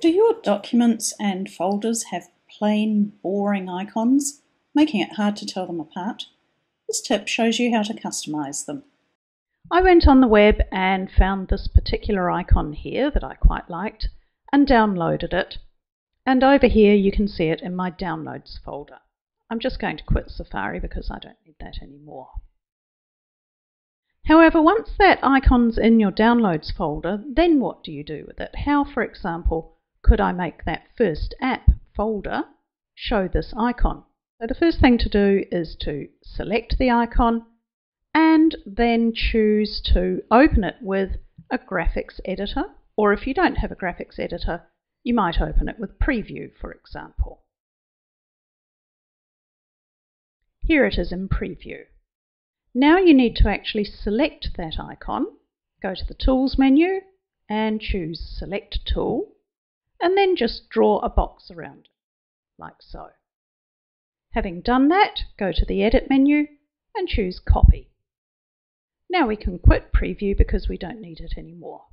Do your documents and folders have plain, boring icons, making it hard to tell them apart? This tip shows you how to customize them. I went on the web and found this particular icon here that I quite liked and downloaded it. And over here you can see it in my downloads folder. I'm just going to quit Safari because I don't need that anymore. However, once that icon's in your downloads folder, then what do you do with it? How, for example, could I make that first app folder show this icon? So the first thing to do is to select the icon and then choose to open it with a graphics editor. Or if you don't have a graphics editor, you might open it with Preview, for example. Here it is in Preview. Now you need to actually select that icon. Go to the Tools menu and choose Select Tool, and then just draw a box around it, like so. Having done that, go to the Edit menu and choose Copy. Now we can quit Preview because we don't need it anymore.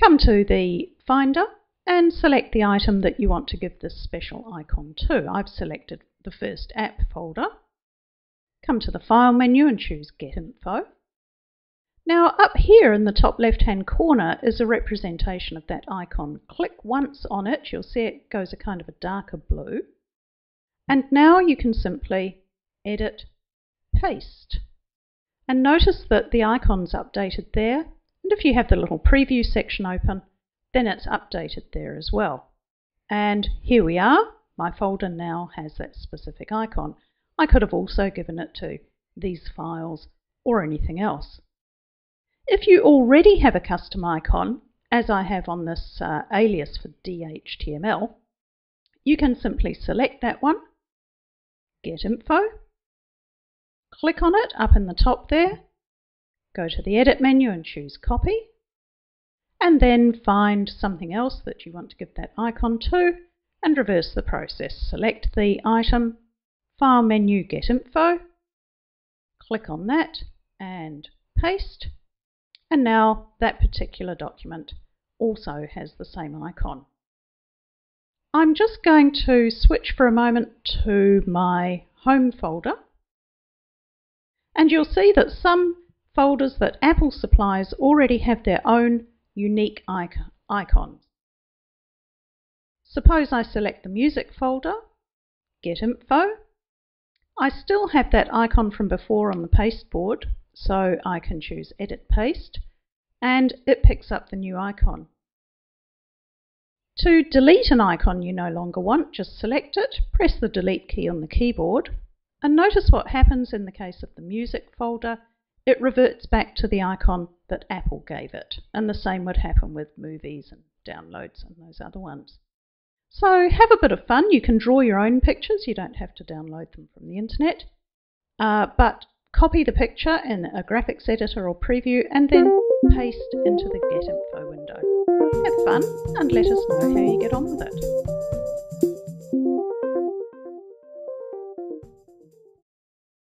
Come to the Finder and select the item that you want to give this special icon to. I've selected the first app folder. Come to the File menu and choose Get Info. Now up here in the top left hand corner is a representation of that icon. Click once on it, you'll see it goes a kind of a darker blue. And now you can simply edit, paste. And notice that the icon's updated there. And if you have the little preview section open, then it's updated there as well. And here we are. My folder now has that specific icon. I could have also given it to these files or anything else. If you already have a custom icon, as I have on this uh, alias for DHTML, you can simply select that one Get Info. Click on it up in the top there. Go to the Edit menu and choose Copy. And then find something else that you want to give that icon to and reverse the process. Select the item, File menu, Get Info. Click on that and paste. And now that particular document also has the same icon. I'm just going to switch for a moment to my home folder. And you'll see that some folders that Apple supplies already have their own unique icons. Suppose I select the music folder, get info. I still have that icon from before on the pasteboard, so I can choose edit paste and it picks up the new icon. To delete an icon you no longer want, just select it, press the delete key on the keyboard, and notice what happens in the case of the music folder. It reverts back to the icon that Apple gave it, and the same would happen with movies and downloads and those other ones. So have a bit of fun. You can draw your own pictures. You don't have to download them from the internet. Uh, but copy the picture in a graphics editor or preview and then paste into the Get Info window. Have fun and let us know how you get on with it.